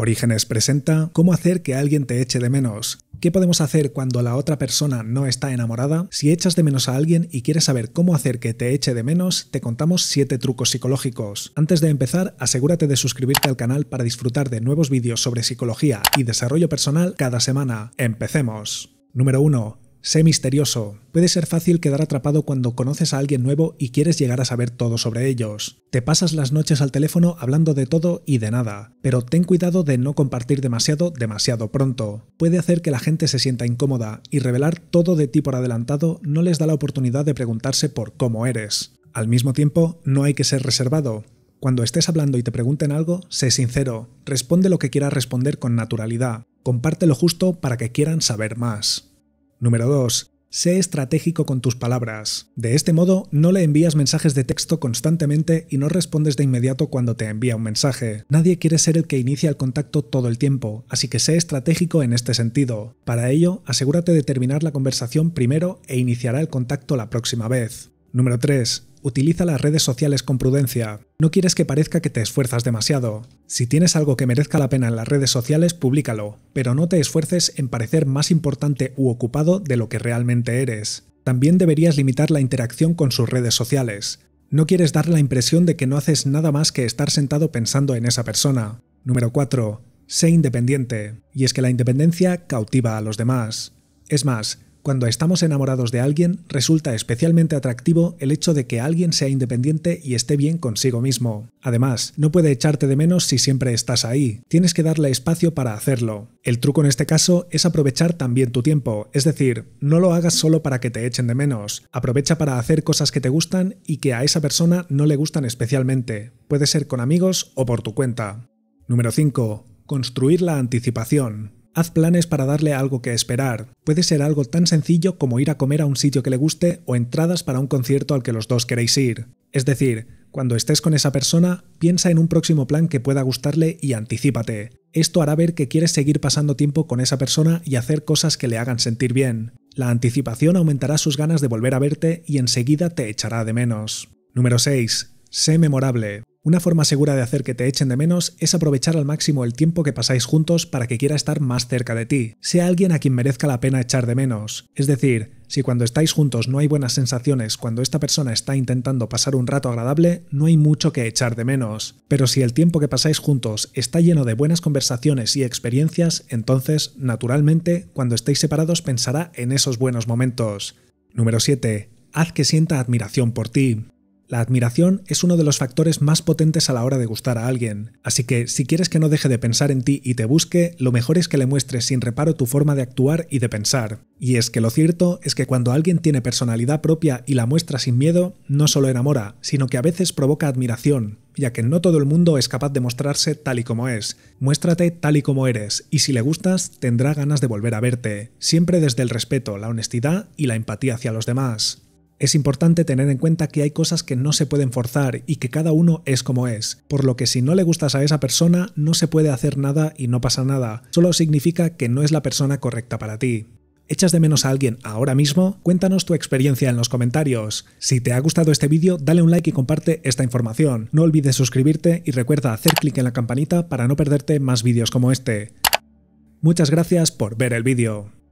Orígenes presenta cómo hacer que alguien te eche de menos. ¿Qué podemos hacer cuando la otra persona no está enamorada? Si echas de menos a alguien y quieres saber cómo hacer que te eche de menos, te contamos 7 trucos psicológicos. Antes de empezar, asegúrate de suscribirte al canal para disfrutar de nuevos vídeos sobre psicología y desarrollo personal cada semana. ¡Empecemos! Número 1. Sé misterioso. Puede ser fácil quedar atrapado cuando conoces a alguien nuevo y quieres llegar a saber todo sobre ellos. Te pasas las noches al teléfono hablando de todo y de nada, pero ten cuidado de no compartir demasiado demasiado pronto. Puede hacer que la gente se sienta incómoda y revelar todo de ti por adelantado no les da la oportunidad de preguntarse por cómo eres. Al mismo tiempo, no hay que ser reservado. Cuando estés hablando y te pregunten algo, sé sincero, responde lo que quieras responder con naturalidad, comparte lo justo para que quieran saber más. Número 2. Sé estratégico con tus palabras. De este modo, no le envías mensajes de texto constantemente y no respondes de inmediato cuando te envía un mensaje. Nadie quiere ser el que inicia el contacto todo el tiempo, así que sé estratégico en este sentido. Para ello, asegúrate de terminar la conversación primero e iniciará el contacto la próxima vez. Número 3. Utiliza las redes sociales con prudencia. No quieres que parezca que te esfuerzas demasiado. Si tienes algo que merezca la pena en las redes sociales, públicalo, pero no te esfuerces en parecer más importante u ocupado de lo que realmente eres. También deberías limitar la interacción con sus redes sociales. No quieres dar la impresión de que no haces nada más que estar sentado pensando en esa persona. Número 4. Sé independiente. Y es que la independencia cautiva a los demás. Es más, cuando estamos enamorados de alguien, resulta especialmente atractivo el hecho de que alguien sea independiente y esté bien consigo mismo. Además, no puede echarte de menos si siempre estás ahí. Tienes que darle espacio para hacerlo. El truco en este caso es aprovechar también tu tiempo, es decir, no lo hagas solo para que te echen de menos. Aprovecha para hacer cosas que te gustan y que a esa persona no le gustan especialmente. Puede ser con amigos o por tu cuenta. Número 5. Construir la anticipación. Haz planes para darle algo que esperar. Puede ser algo tan sencillo como ir a comer a un sitio que le guste o entradas para un concierto al que los dos queréis ir. Es decir, cuando estés con esa persona, piensa en un próximo plan que pueda gustarle y anticípate. Esto hará ver que quieres seguir pasando tiempo con esa persona y hacer cosas que le hagan sentir bien. La anticipación aumentará sus ganas de volver a verte y enseguida te echará de menos. Número 6. Sé memorable. Una forma segura de hacer que te echen de menos es aprovechar al máximo el tiempo que pasáis juntos para que quiera estar más cerca de ti. Sea alguien a quien merezca la pena echar de menos. Es decir, si cuando estáis juntos no hay buenas sensaciones, cuando esta persona está intentando pasar un rato agradable, no hay mucho que echar de menos. Pero si el tiempo que pasáis juntos está lleno de buenas conversaciones y experiencias, entonces, naturalmente, cuando estéis separados pensará en esos buenos momentos. Número 7. Haz que sienta admiración por ti. La admiración es uno de los factores más potentes a la hora de gustar a alguien, así que si quieres que no deje de pensar en ti y te busque, lo mejor es que le muestres sin reparo tu forma de actuar y de pensar. Y es que lo cierto es que cuando alguien tiene personalidad propia y la muestra sin miedo, no solo enamora, sino que a veces provoca admiración, ya que no todo el mundo es capaz de mostrarse tal y como es. Muéstrate tal y como eres, y si le gustas, tendrá ganas de volver a verte, siempre desde el respeto, la honestidad y la empatía hacia los demás. Es importante tener en cuenta que hay cosas que no se pueden forzar y que cada uno es como es, por lo que si no le gustas a esa persona no se puede hacer nada y no pasa nada, solo significa que no es la persona correcta para ti. ¿Echas de menos a alguien ahora mismo? Cuéntanos tu experiencia en los comentarios. Si te ha gustado este vídeo, dale un like y comparte esta información. No olvides suscribirte y recuerda hacer clic en la campanita para no perderte más vídeos como este. Muchas gracias por ver el vídeo.